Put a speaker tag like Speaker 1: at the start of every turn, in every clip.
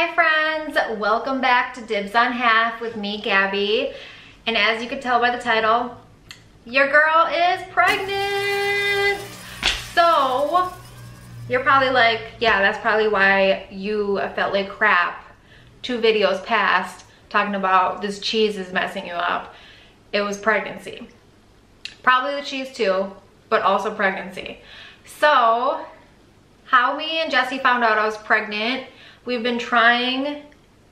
Speaker 1: Hi friends, welcome back to Dibs on Half with me, Gabby. And as you can tell by the title, your girl is pregnant. So, you're probably like, yeah, that's probably why you felt like crap two videos past talking about this cheese is messing you up. It was pregnancy. Probably the cheese too, but also pregnancy. So, how me and Jesse found out I was pregnant We've been trying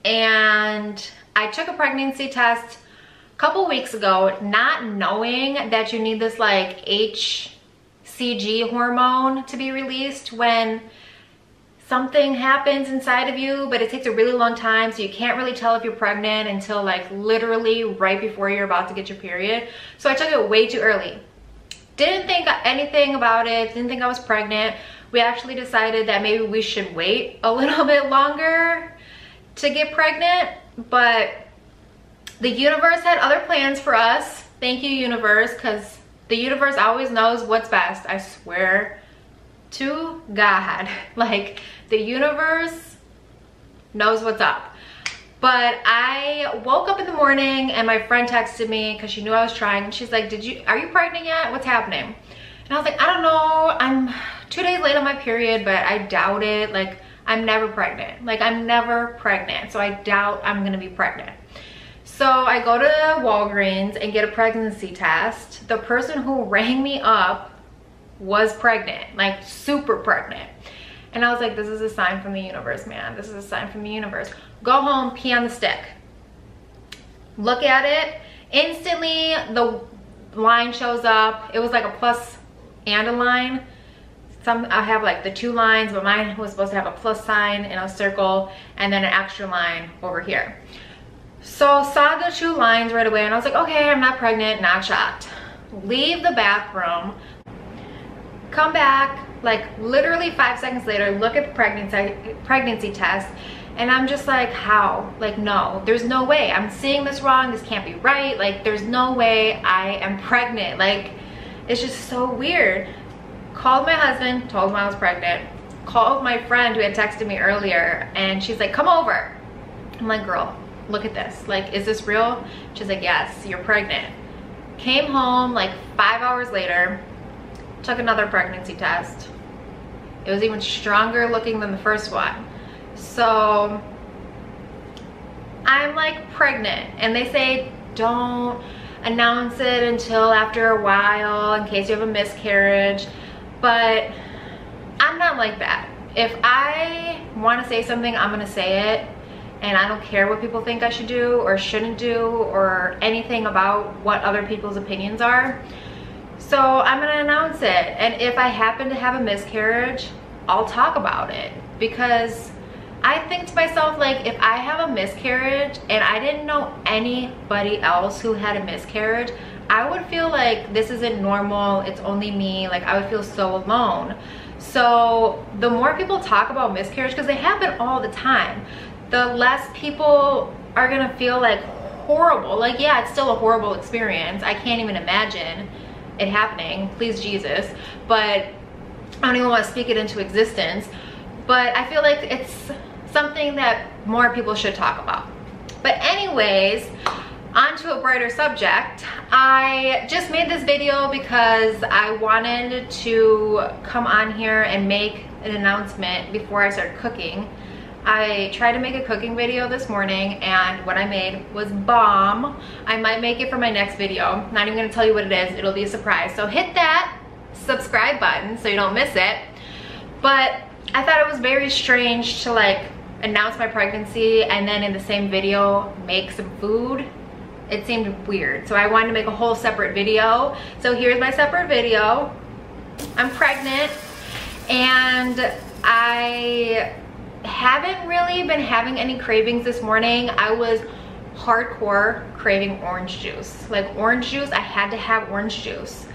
Speaker 1: and I took a pregnancy test a couple weeks ago not knowing that you need this like HCG hormone to be released when something happens inside of you but it takes a really long time so you can't really tell if you're pregnant until like literally right before you're about to get your period. So I took it way too early. Didn't think anything about it didn't think I was pregnant we actually decided that maybe we should wait a little bit longer to get pregnant, but the universe had other plans for us. Thank you, universe, because the universe always knows what's best. I swear to God. Like, the universe knows what's up. But I woke up in the morning and my friend texted me because she knew I was trying. She's like, did you, are you pregnant yet? What's happening? And I was like, I don't know. I'm two days late on my period, but I doubt it. Like, I'm never pregnant. Like, I'm never pregnant. So I doubt I'm gonna be pregnant. So I go to Walgreens and get a pregnancy test. The person who rang me up was pregnant, like super pregnant. And I was like, this is a sign from the universe, man. This is a sign from the universe. Go home, pee on the stick. Look at it. Instantly, the line shows up. It was like a plus and a line some I have like the two lines, but mine was supposed to have a plus sign and a circle and then an extra line over here. So saw the two lines right away and I was like, okay, I'm not pregnant, not shocked. Leave the bathroom, come back, like literally five seconds later, look at the pregnancy, pregnancy test and I'm just like, how? Like, no, there's no way. I'm seeing this wrong. This can't be right. Like, there's no way I am pregnant. Like, it's just so weird. Called my husband, told him I was pregnant. Called my friend who had texted me earlier and she's like, come over. I'm like, girl, look at this. Like, is this real? She's like, yes, you're pregnant. Came home like five hours later, took another pregnancy test. It was even stronger looking than the first one. So I'm like pregnant and they say don't announce it until after a while in case you have a miscarriage but I'm not like that. If I want to say something, I'm going to say it. And I don't care what people think I should do or shouldn't do or anything about what other people's opinions are. So I'm going to announce it. And if I happen to have a miscarriage, I'll talk about it. Because I think to myself, like, if I have a miscarriage and I didn't know anybody else who had a miscarriage, I would feel like this isn't normal, it's only me, like I would feel so alone. So the more people talk about miscarriage, because they happen all the time, the less people are gonna feel like horrible. Like yeah, it's still a horrible experience. I can't even imagine it happening, please Jesus. But I don't even wanna speak it into existence. But I feel like it's something that more people should talk about. But anyways, on to a brighter subject. I just made this video because I wanted to come on here and make an announcement before I start cooking. I tried to make a cooking video this morning and what I made was bomb. I might make it for my next video. Not even gonna tell you what it is, it'll be a surprise. So hit that subscribe button so you don't miss it. But I thought it was very strange to like announce my pregnancy and then in the same video make some food it seemed weird. So I wanted to make a whole separate video. So here's my separate video. I'm pregnant and I haven't really been having any cravings this morning. I was hardcore craving orange juice. Like orange juice, I had to have orange juice.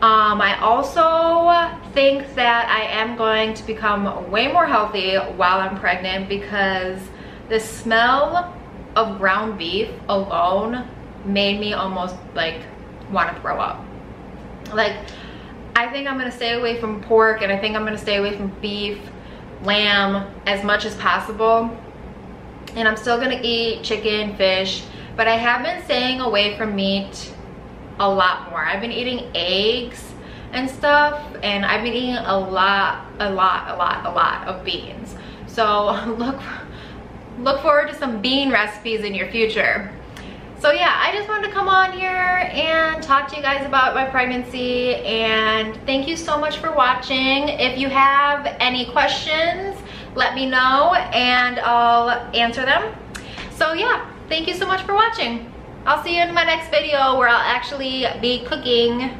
Speaker 1: Um, I also think that I am going to become way more healthy while I'm pregnant because the smell of ground beef alone made me almost like want to throw up. Like, I think I'm gonna stay away from pork and I think I'm gonna stay away from beef, lamb as much as possible. and I'm still gonna eat chicken, fish, but I have been staying away from meat a lot more. I've been eating eggs and stuff and I've been eating a lot, a lot, a lot, a lot of beans. So look, look forward to some bean recipes in your future. So yeah, I just wanted to come on here and talk to you guys about my pregnancy and thank you so much for watching. If you have any questions, let me know and I'll answer them. So yeah, thank you so much for watching. I'll see you in my next video where I'll actually be cooking.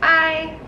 Speaker 1: Bye.